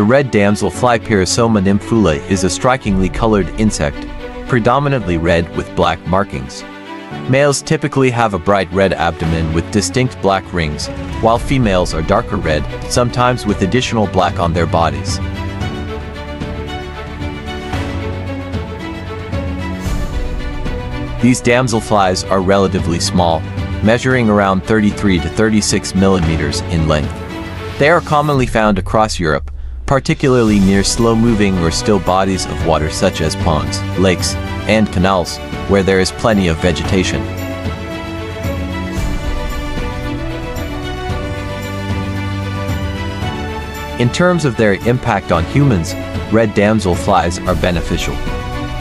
The red damselfly Pyrrhosoma nymphula is a strikingly colored insect, predominantly red with black markings. Males typically have a bright red abdomen with distinct black rings, while females are darker red, sometimes with additional black on their bodies. These damselflies are relatively small, measuring around 33 to 36 millimeters in length. They are commonly found across Europe, particularly near slow-moving or still bodies of water such as ponds, lakes, and canals, where there is plenty of vegetation. In terms of their impact on humans, red damselflies are beneficial.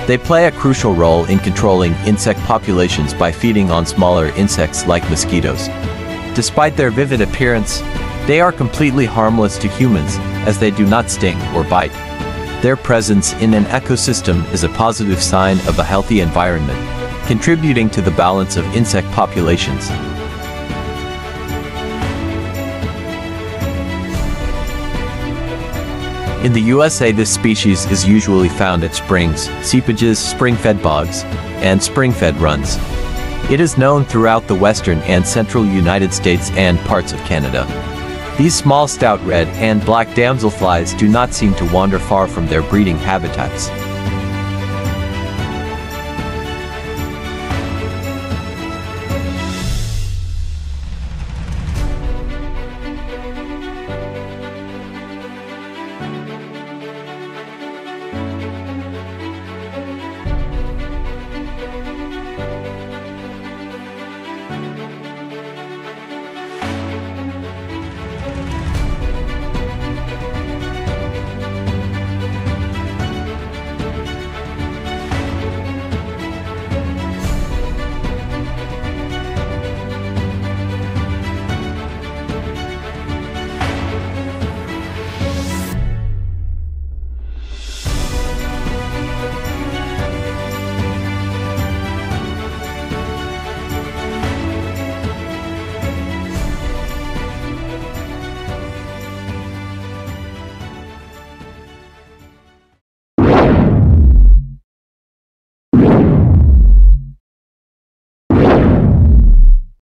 They play a crucial role in controlling insect populations by feeding on smaller insects like mosquitoes. Despite their vivid appearance, they are completely harmless to humans as they do not sting or bite. Their presence in an ecosystem is a positive sign of a healthy environment, contributing to the balance of insect populations. In the USA, this species is usually found at springs, seepages, spring-fed bogs, and spring-fed runs. It is known throughout the western and central United States and parts of Canada. These small stout red and black damselflies do not seem to wander far from their breeding habitats.